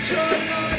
joy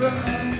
up